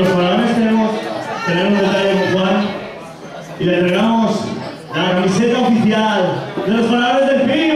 Los paragones tenemos, tenemos un detalle con Juan y le entregamos la camiseta oficial de los paragones del PIB.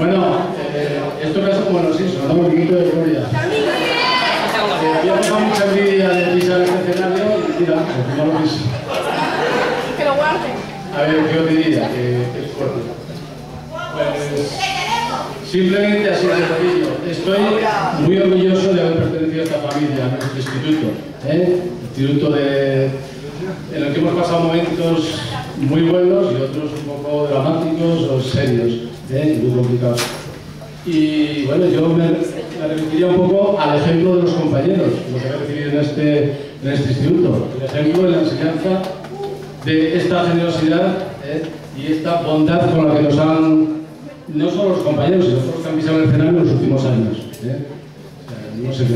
Bueno, eh, esto me hace como los Simpsons, ¿no? Un poquito de gloria. Había pasado mucha envidia de pisar este escenario y mira, final lo piso. Que lo guarden. A ver, ¿qué os diría? Que, que es fuerte. Pues, simplemente así de sencillo. Estoy muy orgulloso de haber pertenecido a esta familia, a nuestro instituto. ¿eh? Instituto de, en el que hemos pasado momentos muy buenos y otros un poco dramáticos o serios, ¿eh? muy complicados. Y bueno, yo me, me remitiría un poco al ejemplo de los compañeros, lo que he recibido en este, este instituto. El ejemplo de la enseñanza de esta generosidad ¿eh? y esta bondad con la que nos han, no solo los compañeros, sino todos los que han pisado el escenario en los últimos años. ¿eh? O sea, no sé qué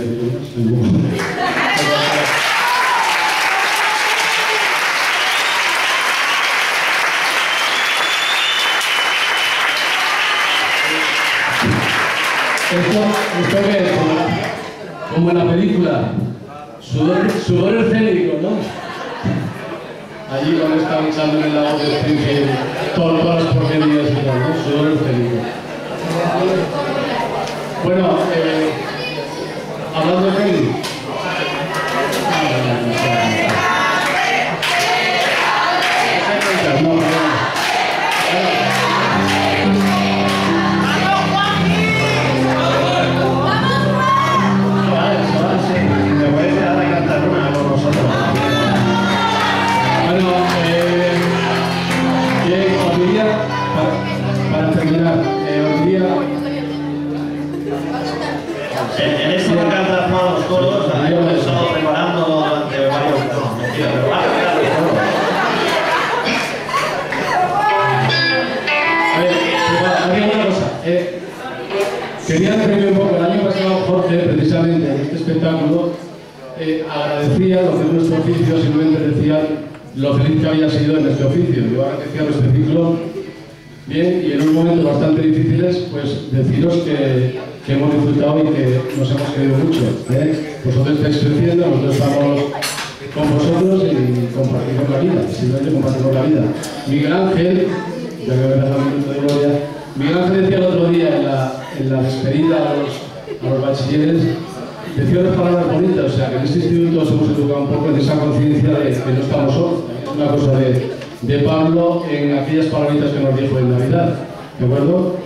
Esto, esto que es como, en la película, sudor, sudor escénico, ¿no? Allí cuando estaban echando en la voz de Springfield todo- todas las porquerías y tal, ¿no? Sudor escénico. Bueno, eh, simplemente decía lo feliz que había sido en este oficio, yo agradecía este ciclo, bien, y en unos momentos bastante difíciles, pues deciros que, hemos disfrutado y que nos hemos querido mucho. ¿eh? Vosotros estáis creciendo, nosotros estamos con vosotros y compartimos la vida, simplemente compartimos la vida. Miguel Ángel, ya que me un minuto de gloria, Miguel Ángel decía el otro día en la, en la despedida a los, a los bachilleres, decía unas palabras bonitas, o sea, que en este instituto nos hemos educado un poco en esa conciencia de que no estamos solos. Una cosa de, de Pablo en aquellas palabritas que nos dijo en Navidad, ¿de acuerdo?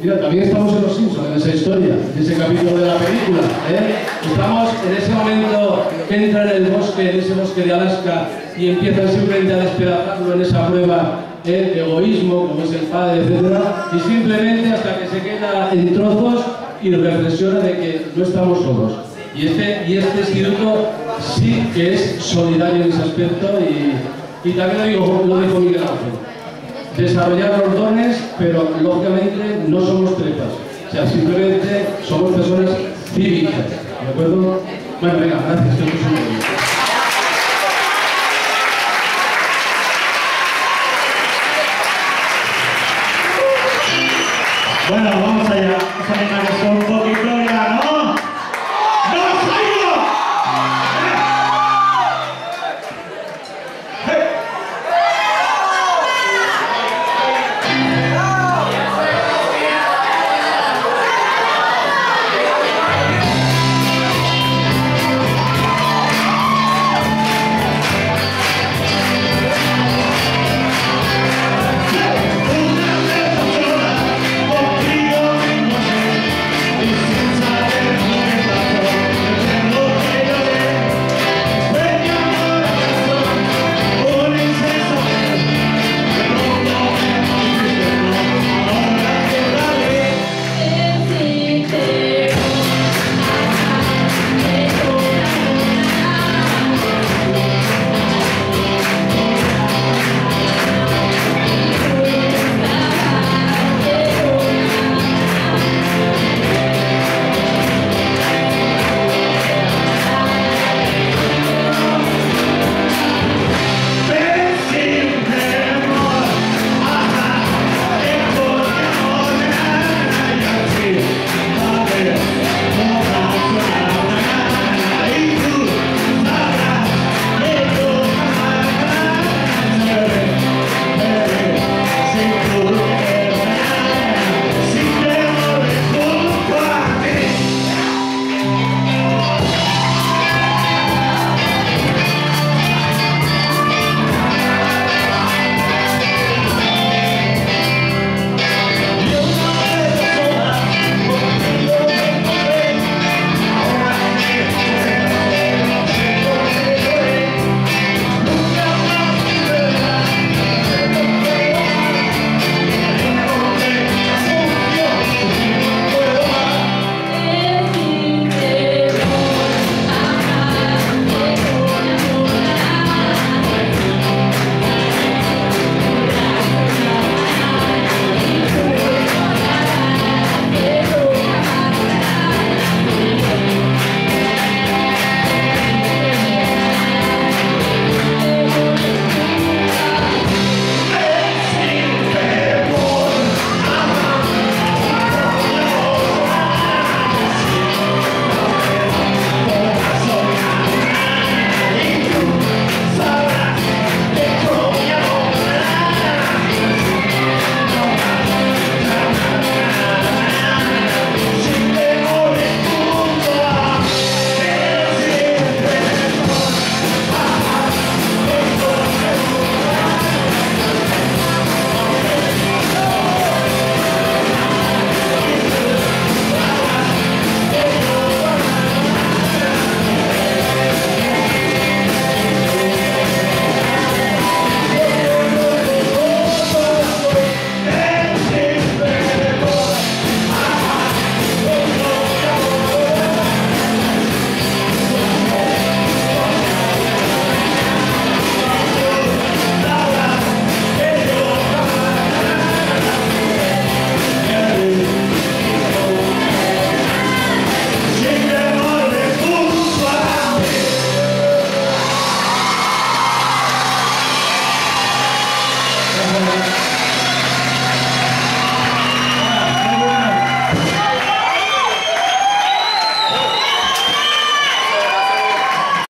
Mira, también estamos en Los Simpsons, en esa historia, en ese capítulo de la película. ¿eh? Estamos en ese momento que entra en el bosque, en ese bosque de Alaska, y empiezan simplemente a despedazarlo en esa prueba ¿eh? de egoísmo, como es el padre, etc. Y simplemente hasta que se queda en trozos y reflexiona de que no estamos solos. Y este, y este instituto sí que es solidario en ese aspecto y, y también lo digo, lo dijo Miguel Ángel. Desarrollar los dones, pero lógicamente no somos trepas. O sea, simplemente somos personas cívicas. ¿De acuerdo? Bueno, venga, gracias. Bueno, vamos allá. Vamos a un poquito ya, ¿no?